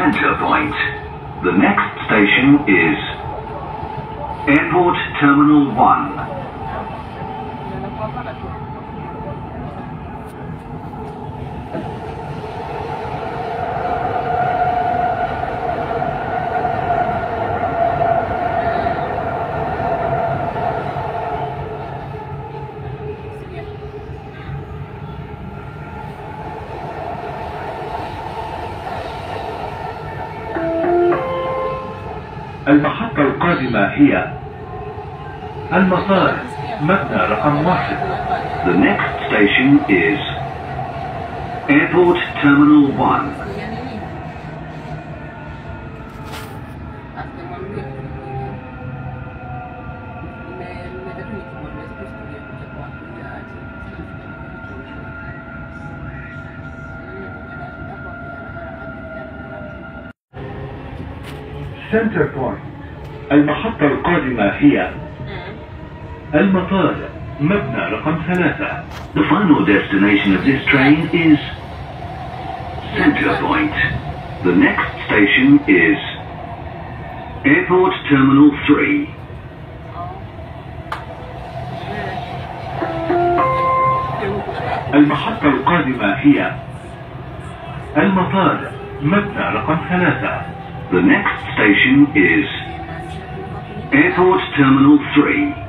Center Point. The next station is Airport Terminal 1. المحطة القادمة هي المطار مبنى رقم واحد. The next station is Airport Terminal 1. سنتر بوينت المحطة القادمة هي المطار مبنى رقم ثلاثة The final destination of this train is Center Point. The next station is Airport Terminal 3. المحطة القادمة هي المطار مبنى رقم ثلاثة the next station is Airport Terminal 3.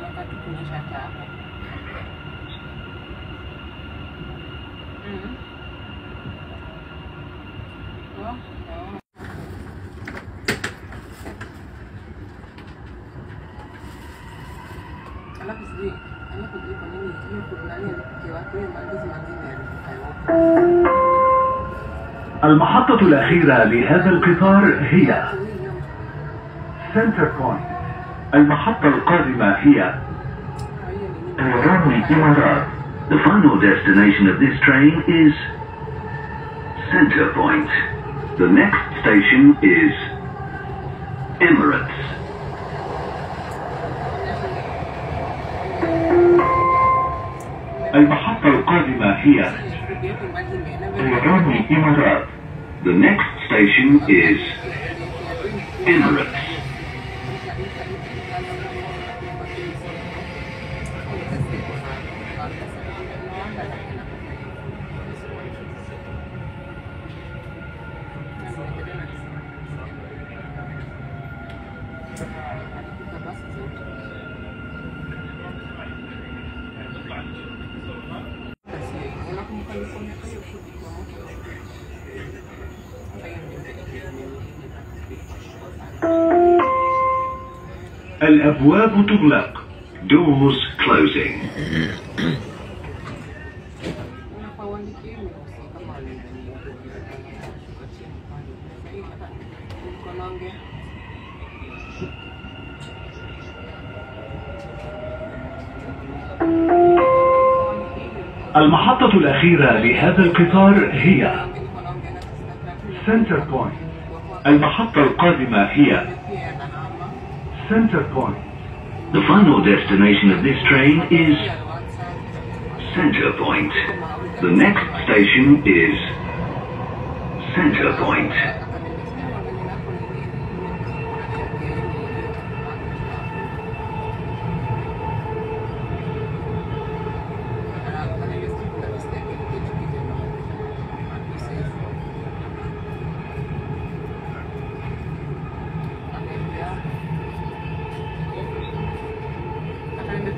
Alafu sijui alafu sijui kwa nini hiyo. المحطة الأخيرة لهذا القطار هي سنتر بوينت المحطة القادمة هي طيران الإمارات The final destination of this train is Center Point. The next station is Emirates. المحطة القادمة هي طيران الإمارات The next station is Emirates. الأبواب تغلق Doors closing. المحطة الأخيرة لهذا القطار هي سنتر بوينت المحطة القادمة هي سنتر بوينت The final destination of this train is Center Point. The next station is Center Point.